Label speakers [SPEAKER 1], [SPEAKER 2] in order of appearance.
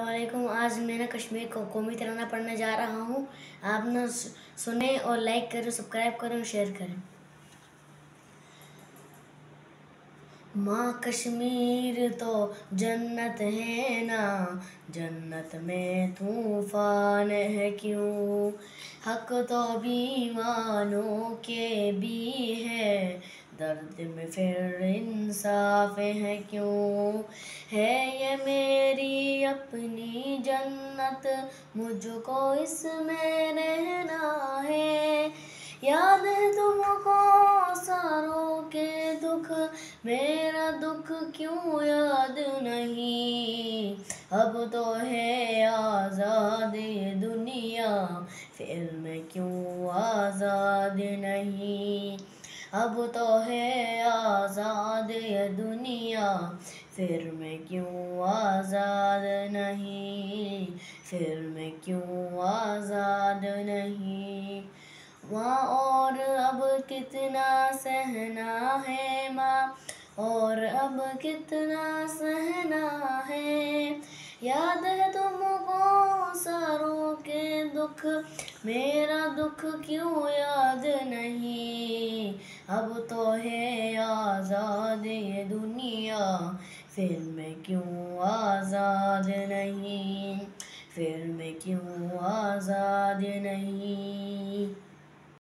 [SPEAKER 1] वालेकुम आज मैं ना कश्मीर को कौमी तराना पढ़ने जा रहा हूँ। आप ना सुने और लाइक करें सब्सक्राइब करें शेयर करें। माँ कश्मीर तो जन्नत है ना। जन्नत में तूफ़ान है क्यों? हक तो बीमानों के भी है। दर्द में फिर इंसाफ है क्यों? है ये मेरी अपनी जन्नत, मुझको इसमें रहना है। याद है तुमको सारों के दुख, मेरा दुख क्यों याद नहीं? अब तो है आज़ाद दुनिया, फिर मैं क्यों आज़ाद नहीं? अब तो है आज़ाद ये दुनिया। फिर मैं क्यों आज़ाद नहीं? फिर मैं क्यों आज़ाद नहीं? माँ और अब कितना सहना है माँ? और अब कितना सहना है? याद है तुमको सारों के दुख? मेरा दुख क्यों याद अब तो है आज़ाद ये दुनिया। फिर मैं क्यों आज़ाद नहीं? फिर मैं क्यों आज़ाद नहीं?